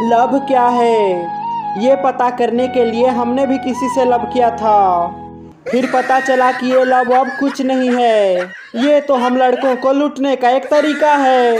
Love क्या है? ये पता करने के लिए हमने भी किसी से लव किया था। फिर पता चला कि ये लव अब कुछ नहीं है। ये तो हम लड़कों को लूटने का एक तरीका है।